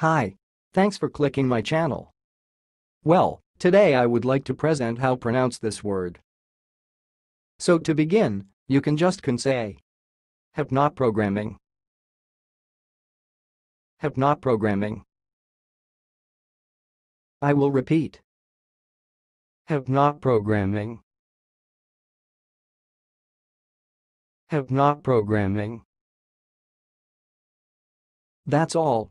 Hi. Thanks for clicking my channel. Well, today I would like to present how pronounce this word. So to begin, you can just can say Hypnoprogramming. Hypnot programming. I will repeat. Hypnoprogramming. Hypnot programming. That's all,